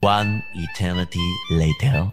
One eternity later.